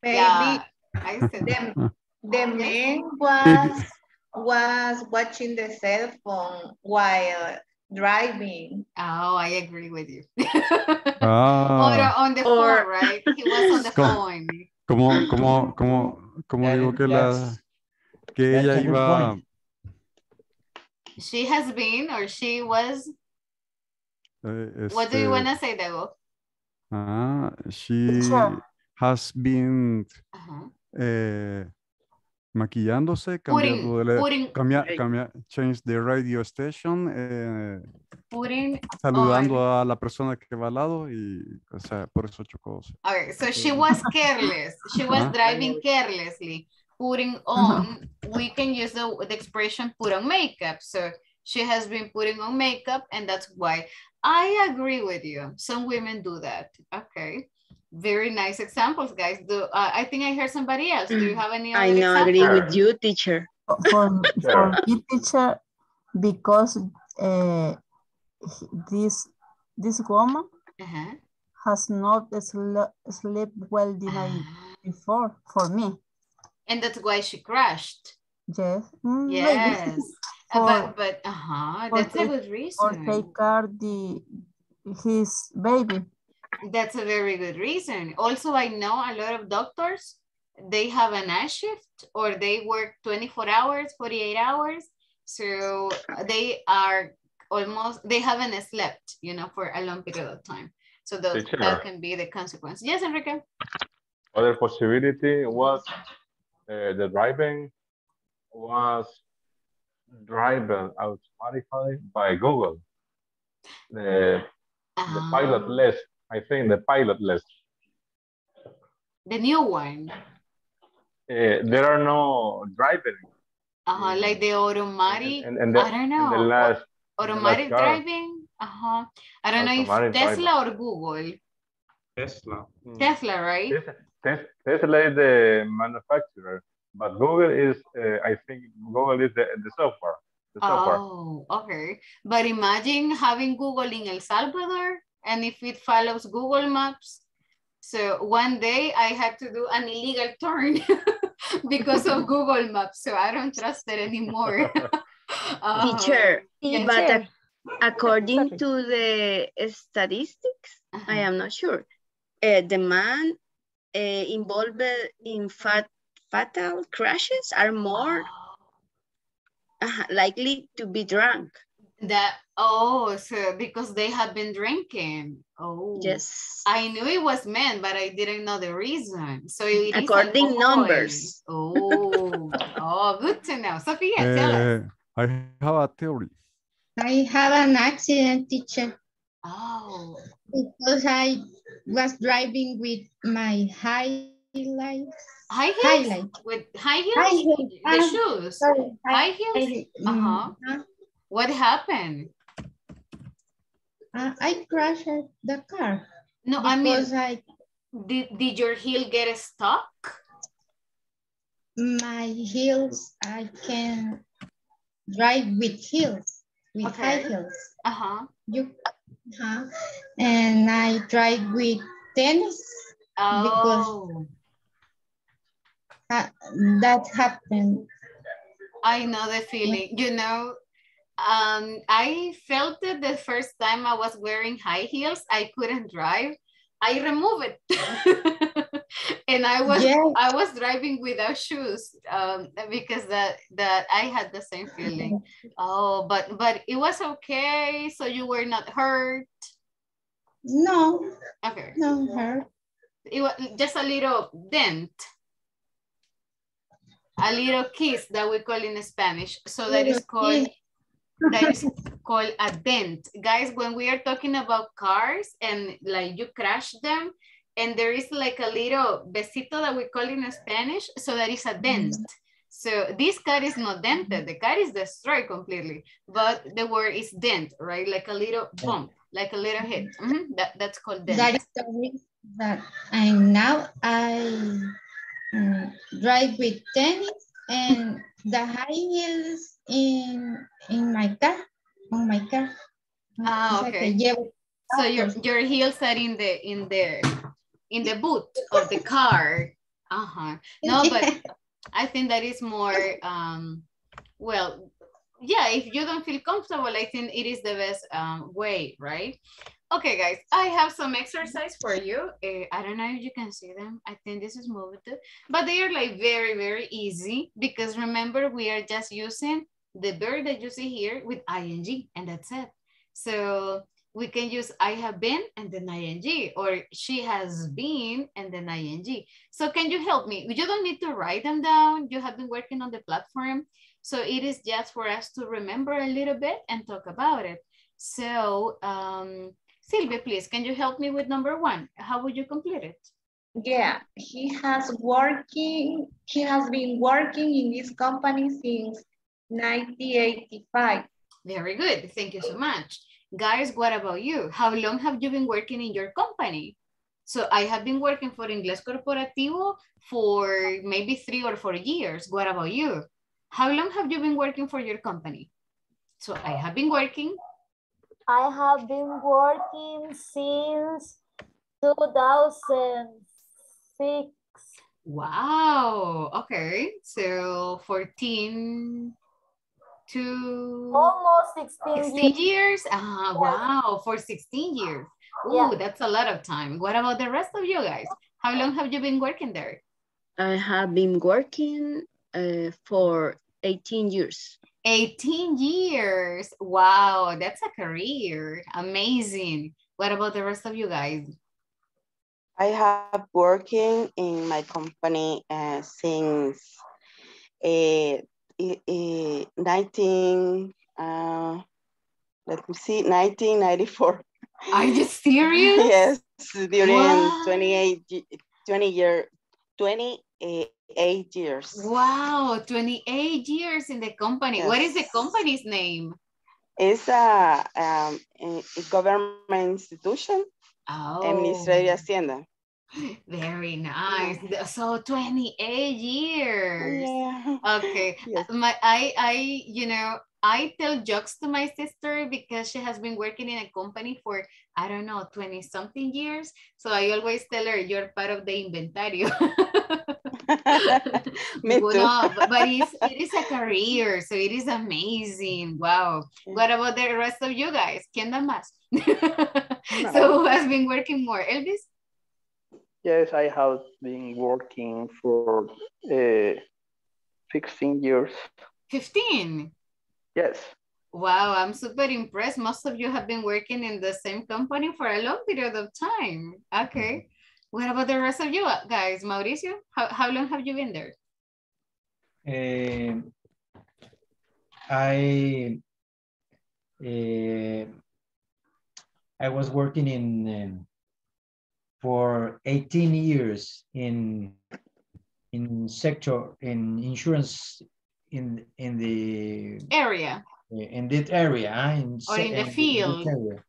Maybe Yeah, I said the, the <laughs> man was was watching the cell phone while driving. Oh, I agree with you. Ah. <laughs> Or on the Or- phone, right? He was on the <laughs> Co- phone. Como, como, como, como That digo is- que la, that's- que that's ella iba. She has been or she was. eh, What do you want to say, Debo? Ah, she Teacher. has been Ajá. eh, maquillándose, Putting, cambiando de, la- putting, cambia, cambia, change the radio station, eh, putting saludando on. a la persona que va al lado y, o sea, por eso chocó. Okay, so she was careless. She was Huh? driving carelessly, putting on. We can use the, the expression put on makeup. So she has been putting on makeup, and that's why I agree with you. Some women do that. Okay. Very nice examples, guys. Do uh, I think I heard somebody else? Do you have any other I know, agree with you, teacher. For, Sure. for <laughs> me, teacher, because uh, this this woman Uh-huh. has not sle- slept well the night Ah, before for me. And that's why she crashed. Yes. mm. Yes. For- but but uh-huh, or that's a take- good or reason. take care the his baby. That's a very good reason. Also, I know a lot of doctors, they have a night shift or they work 24 hours, 48 hours. So they are almost, they haven't slept, you know, for a long period of time. So those, Teacher. that can be the consequence. Yes, Enrique? Other possibility was uh, the driving was driven automatically by Google. The, the pilot Ah, list, I think the pilot list. The new one, Uh, there are no driving uh, like the automatic, and, and the, I don't in the know, last automatic car. driving. Uh-huh. I don't know if Automatic Tesla or Google. Tesla. Tesla, right? Tes- Tes- Tesla is the manufacturer, but Google is, uh, I think Google is the, the software. The software. Oh, okay. But imagine having Google in El Salvador and if it follows Google Maps. So one day I had to do an illegal turn <laughs> because of <laughs> Google Maps. So I don't trust it anymore. <laughs> Uh, Teacher, yes. but Teacher. according to the statistics, I Uh-huh. am not sure. Uh, the man uh, involved in fat, fatal crashes are more uh, likely to be drunk. That oh, so because they have been drinking. Oh, Yes. I knew it was men, but I didn't know the reason. So it is According alcohol. numbers. Oh, oh, good to know. Sophia, tell us. Eh, I have a theory. I had an accident, teacher, Oh, because I was driving with my highlights. high heels Highlight. with high heels. High heel. The Ah, shoes. Sorry, High heels. I, Uh-huh. uh, What happened? uh, I crashed the car No, I mean, I did, did your heel get stuck? my heels I can drive with heels with high heels. Uh-huh. You, uh, -huh. and I drive with tennis. Oh, Uh, that happened. I know the feeling. You know, um, I felt it the first time I was wearing high heels. I couldn't drive. I removed it. <laughs> and I was Yes. I was driving without shoes um, because that that I had the same feeling. <laughs> Oh, but but it was okay. So you were not hurt. No, Okay. no hurt. It was just a little dent. A little kiss that we call in Spanish. So that is called that is <laughs> called a dent. Guys, when we are talking about cars and like you crash them and there is like a little besito that we call in Spanish, so that is a dent. So this car is not dented, the car is destroyed completely, but the word is dent, right? Like a little bump, like a little hit. Mhm, That, that's called dent. That is the reason that and now I mm, drive with tennis and the high heels in in my car on my car. Ah, O sea que okay. So your your heels are in the in the in the boot of the car. Uh-huh. No, <laughs> but I think that is more um well, yeah, if you don't feel comfortable, I think it is the best um way, right? Okay, guys, I have some exercise for you. Eh, I don't know if you can see them. I think this is moved, but they are like very, very easy because remember we are just using the verb that you see here with ing and that's it. So we can use I have been and then ing or she has been and then ing. So can you help me? You don't need to write them down. You have been working on the platform. So it is just for us to remember a little bit and talk about it. So um, Sylvia, please, can you help me with number one? How would you complete it? Yeah, he has working, he has been working in this company since 1985. Very good. Thank you so much. Guys, what about you? How long have you been working in your company? So I have been working for Inglés Corporativo for maybe three or four years. What about you? How long have you been working for your company? So I have been working. I have been working since 2006. Wow. Okay. So 14 to Almost 16 16 years. years. Ah, wow. For 16 years. Oh, Yeah. that's a lot of time. What about the rest of you guys? How long have you been working there? I have been working uh, for 18 years. 18 years. Wow, that's a career. Amazing. What about the rest of you guys? I have working in my company uh, since uh, i- i- 19, uh, let me see, 1994. Are you serious? <laughs> yes, during What? 28, 20 year, 28 years. Wow, 28 years in the company. What is the company's name? It's a, um, a government institution, Oh, Ministerio de Hacienda. very nice. So 28 years. Yeah. Okay. <laughs> Yes. My I I you know, I tell jokes to my sister because she has been working in a company for I don't know, 20 something years. So I always tell her you're part of the inventario. <laughs> <laughs> Me Well, too. no, but, but it's, <laughs> it is a career, so it is amazing. Wow. What about the rest of you guys? ¿Quién da más? <laughs> so who has been working more? Elvis? Yes, I have been working for uh, 16 years. 15. Yes. Wow, I'm super impressed. Most of you have been working in the same company for a long period of time. Okay. What about the rest of you guys? Mauricio, how, how long have you been there? Eh, I eh, I was working in um, for 18 years in in sector in insurance in in the Area in that area uh, in, or in the field, area.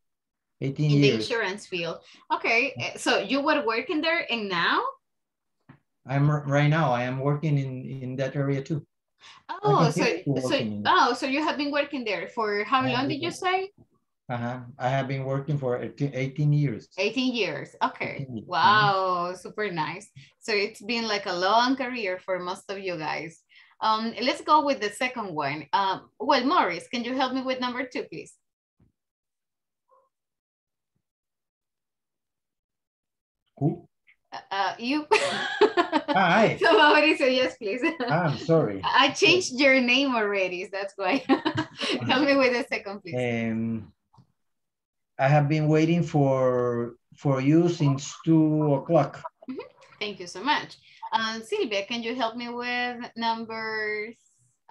18 in the insurance field. Okay, eh, so you were working there and now? I'm right now I am working in in that area too Oh, so, so, oh, so you have been working there for how long did you say? uh-huh. I have been working for 18 18 years 18 years. Okay. 18 years, mhm. Wow, super nice. So it's been like a long career for most of you guys. Um, let's go with the second one. Um, well, Morris, can you help me with number two, please? Who? Uh, you. Ah, I. <laughs> so Mauricio, yes, please. Ah, I'm sorry. I changed your name already, that's why. <laughs> Help me with the second, please. Um, I have been waiting for for you since two o'clock. Thank you so much. Um, Silvia, can you help me with numbers?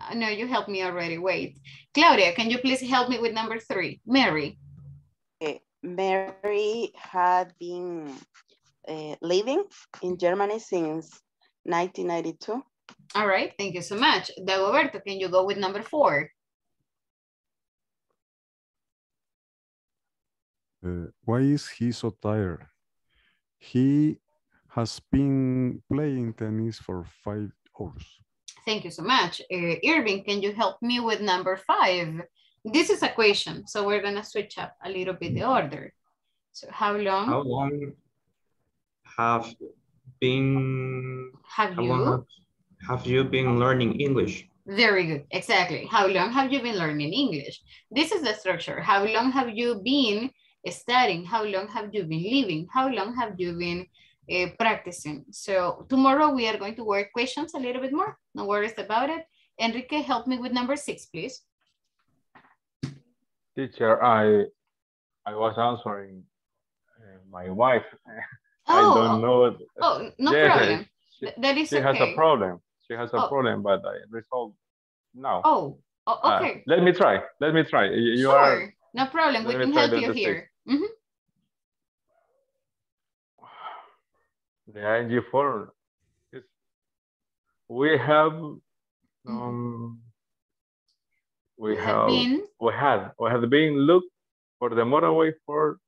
uh, no, you helped me already. Wait. Claudia, can you please help me with number three? Mary. Mary had been uh, living in Germany since 1992. All right, thank you so much. Dagoberto, can you go with number four? Uh, why is he so tired? He has been playing tennis for five hours. Thank you so much. Uh, Irving, can you help me with number five? This is a question, so we're gonna switch up a little bit the order. So how long How long have been have you? long have, have you been learning English? Very good, exactly. How long have you been learning English? This is the structure. How long have you been studying? How long have you been living? How long have you been uh, practicing? So tomorrow we are going to work questions a little bit more. No worries about it. Enrique, help me with number six, please. Teacher, I I was answering uh, my wife. <laughs> I Oh, don't know. Oh, no Yes, problem. She, Th- that is she has a problem. She has a Oh. problem, but I resolved now. Oh, oh, Uh, okay. let me try. Let me try. You, you sure, are no problem. We can help you here. Mhm. the ING4. is- We have um, we have have been- we had we have been looked for the motorway for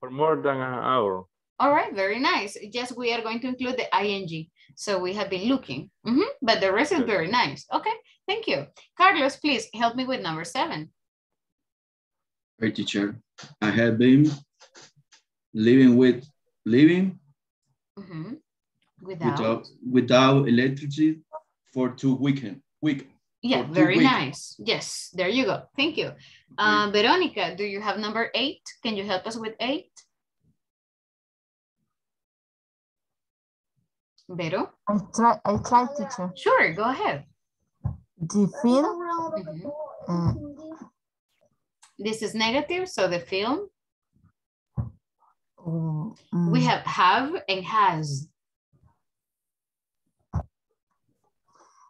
for more than an hour. All right, very nice. Yes, we are going to include the ing. So we have been looking, Mhm, but the rest is very nice. Okay, thank you. Carlos, please help me with number seven. Right, teacher. I have been living with living Mhm. Without, without without electricity for two weekend week. yeah, two very weeks. nice. Yes, there you go. Thank you. Uh, Veronica, do you have number eight? Can you help us with eight? Vero? I try, I try, teacher. Sure, go ahead. The film, Mhm. uh, This is negative, so the film, um, we mm, have have and has.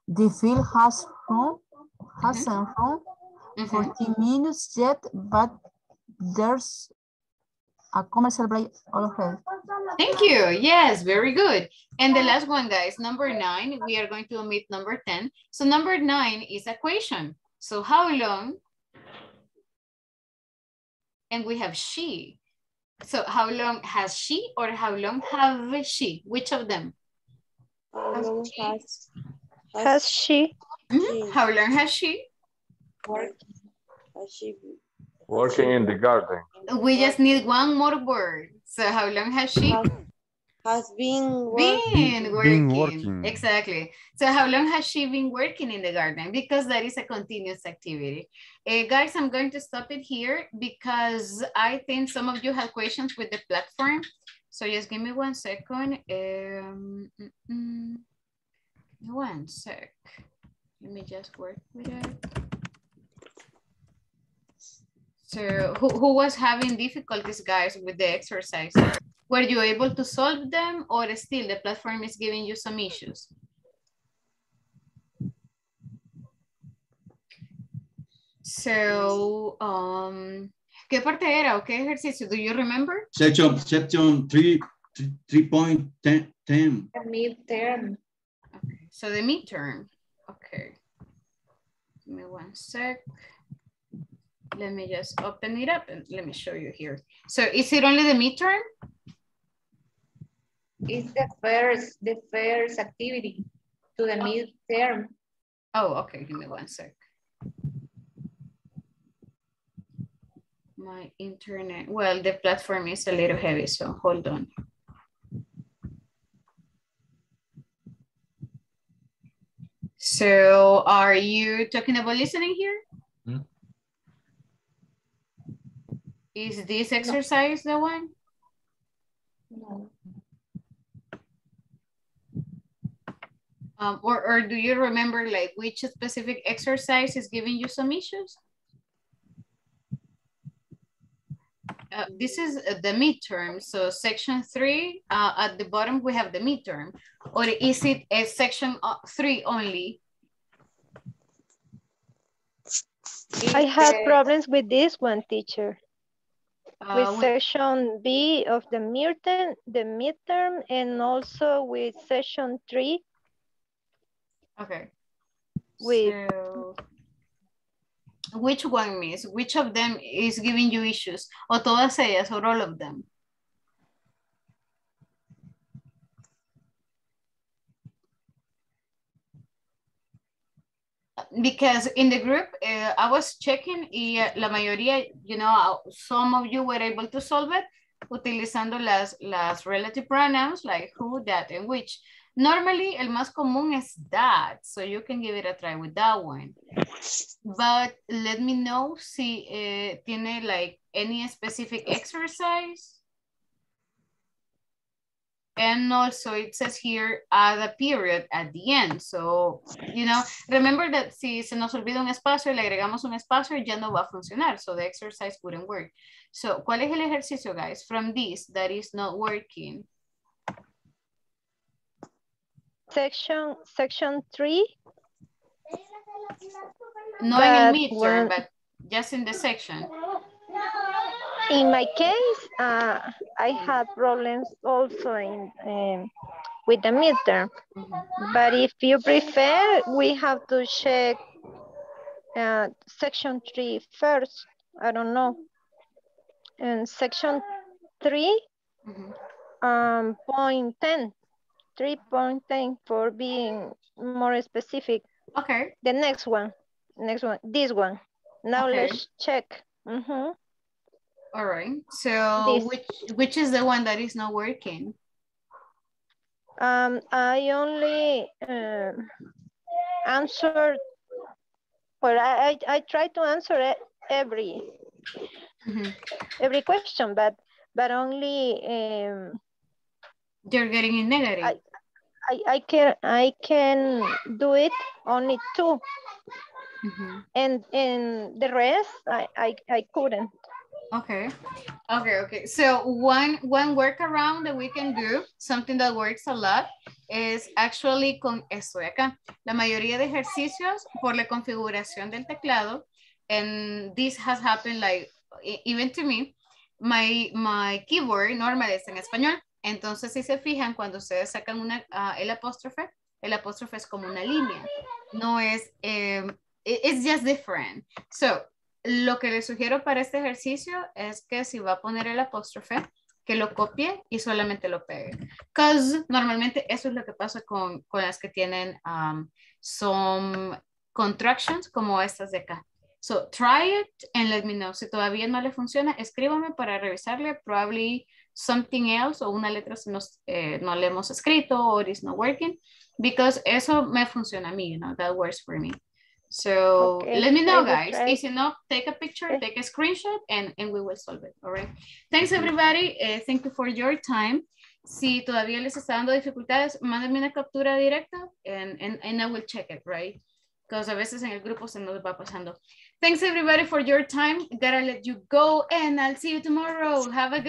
the film has run, hasn't run Mhm. 40 minutes yet, but there's a commercial break already. Thank you. Yes, very good. And the last one, guys, number nine, we are going to omit number 10. So number nine is a question. So how long? And we have she. So how long has she or how long have she? Which of them? Has, she? has she? Mhm. How long has she? Has she Working in the garden. We just need one more word. So how long has she? has been Been working. working. Been working. Exactly. So how long has she been working in the garden? Because that is a continuous activity. Uh, guys, I'm going to stop it here because I think some of you have questions with the platform. So just give me one second. Um, mm, mm. one sec. Let me just work with it. So who, who was having difficulties, guys, with the exercise? Were you able to solve them or still the platform is giving you some issues? So, um, ¿qué parte era o qué ejercicio? Do you remember? Section section three three three, three point ten ten. The midterm. Okay, so the midterm. Okay. Give me one sec. Let me just open it up and let me show you here. So is it only the midterm? It's the first, the first activity to the midterm. Oh, okay. Give me one sec. My internet, well, the platform is a little heavy, so hold on. So are you talking about listening here? Hmm? Is this exercise no. the one? No. Um, or, or do you remember like which specific exercise is giving you some issues? Uh, this is uh, the midterm. So section three, uh, at the bottom, we have the midterm. Or is it a section uh, three only? I had problems with this one, teacher uh, with with- section B of the midterm, the midterm, and also with section three Okay. with So, which one, Miss? Which of them is giving you issues? O todas ellas, or all of them? Because in the group, uh, I was checking y uh, la mayoría, you know, uh, some of you were able to solve it utilizando las, las relative pronouns like who, that, and which. Normally, el más común es that, so you can give it a try with that one. But let me know si eh, tiene like any specific exercise. And also it says here add a period at the end. So, you know, remember that si se nos olvida un espacio y le agregamos un espacio, ya no va a funcionar. So the exercise wouldn't work. So, ¿cuál es el ejercicio, guys? From this that is not working. section section three. No en el midterm, one- but just in the section. In my case, uh, I had problems also in um, with the midterm. But if you prefer, we have to check uh, section three first. I don't know. And section three, um, point 10, 3.10 for being more specific. Okay. The next one, next one, this one. Now Okay. let's check. Mhm. All right. So This. which which is the one that is not working? Um, I only um, answered, well, I, I, I try to answer every every question, but but only um, You're getting in negative. I, I, I can I can do it only 2 and and the rest I, I, I couldn't. Okay. Okay, okay. So one one workaround that we can do, something that works a lot, is actually con esto de acá. La mayoría de ejercicios por la configuración del teclado, and this has happened like e- even to me, my, my keyboard normal es en español. Entonces, si se fijan, cuando ustedes sacan una, ah, el apóstrofe, el apóstrofe es como una línea. No es, it- it's just different. So, lo que les sugiero para este ejercicio es que si va a poner el apóstrofe, que lo copie y solamente lo pegue. Because normalmente eso es lo que pasa con, con las que tienen um, some contractions como estas de acá. So try it and let me know. Si todavía no le funciona, escríbame para revisarle. Probably something else o una letra se nos, eh, no le hemos escrito or it's not working. Because eso me funciona a mí, you know, that works for me. So Okay, let me know, guys. If you know, take a picture, take a screenshot, and, and we will solve it. All right. Thanks, everybody. Eh, thank you for your time. Si todavía les está dando dificultades, mándenme una captura directa and, and, and I will check it, right? Because a veces en el grupo se nos va pasando. Thanks, everybody, for your time. Gotta let you go, and I'll see you tomorrow. Have a good